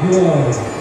Yeah.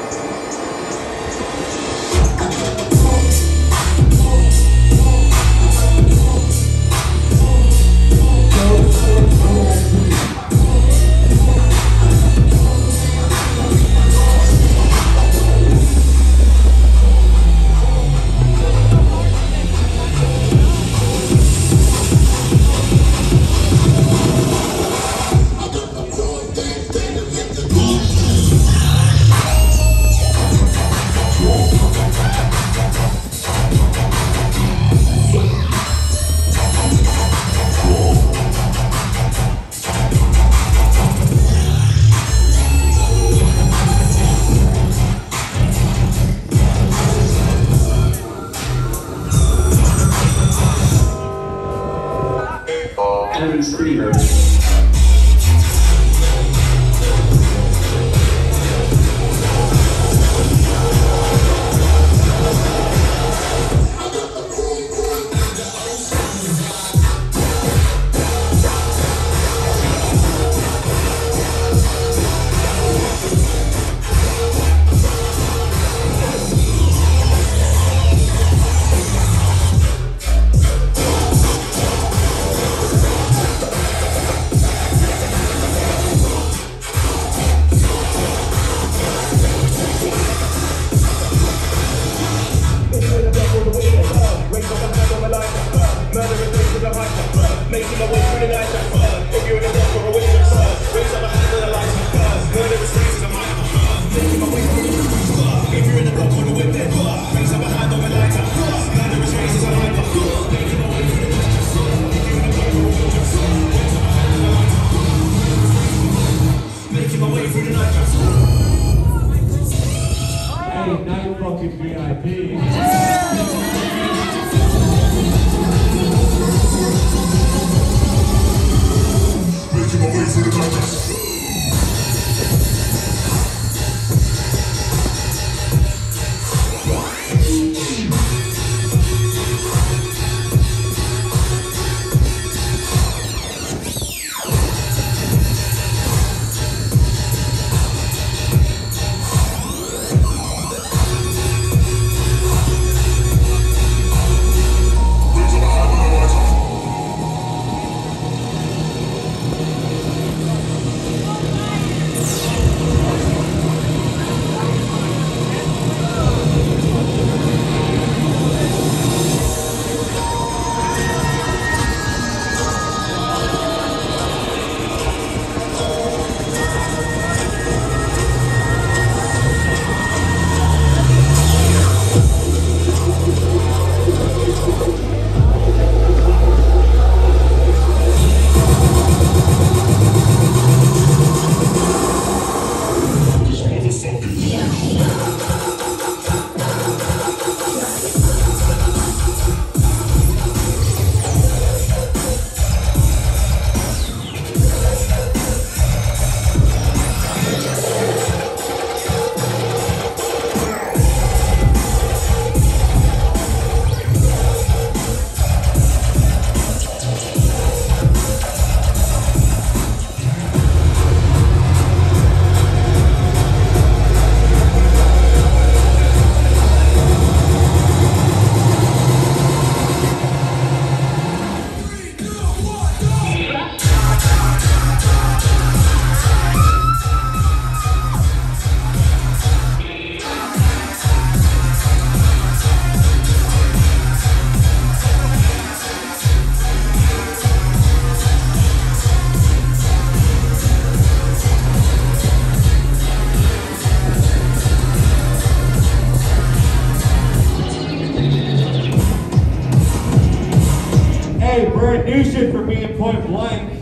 Shit for me in point blank.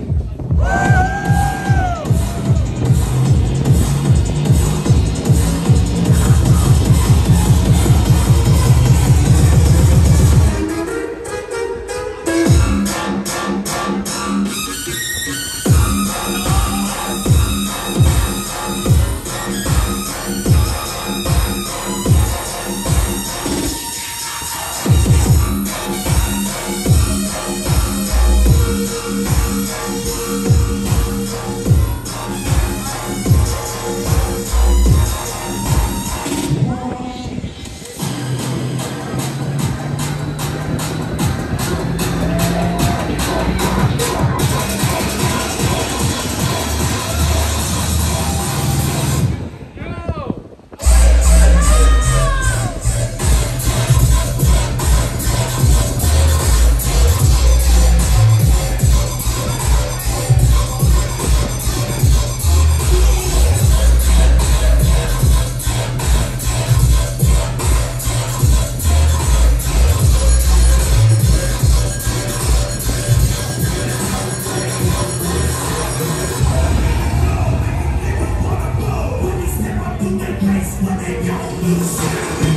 when they don't lose.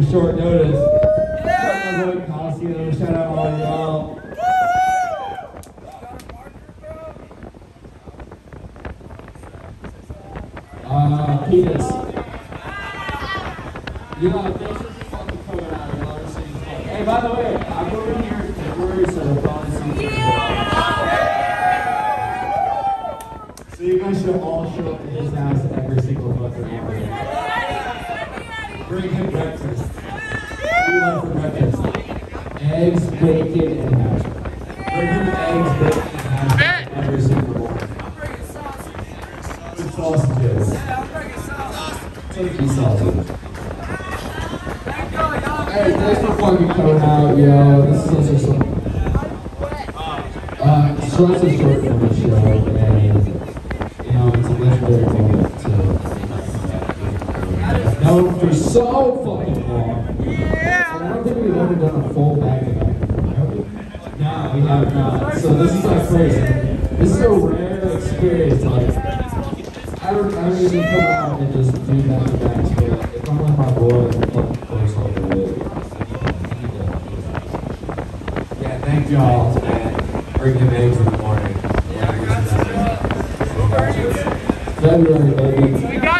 Goddamn short notice. Shout out my boy Cossio, shout out all y'all. Uh, Penis. You know, thanks for fucking coming out. Y'all are seeing fun. Hey, by the way, I'm over here in February, so we'll probably see you. So you guys should all show up at his house every single fucking morning. Bring him breakfast. What do for breakfast? Eggs, bacon, and hash. Bring him eggs, bacon, and hash every single morning. Good sausages. Turkey sausage. Hey, thanks for fucking coming out, yo. This is such a uh, so that's a short notice show, and you know it's a legendary moment to for so fucking long. Yeah. And I don't think we've ever done a full back to back. No, we have not. So this is our first. This is a rare experience. Like I don't, I don't usually come out and just do back to back. So if I'm with my boy, of course I'll do it. Yeah, thank y'all, man. Bring him eggs in the morning. February, baby. We got you! Hanging up your baby. Sunny side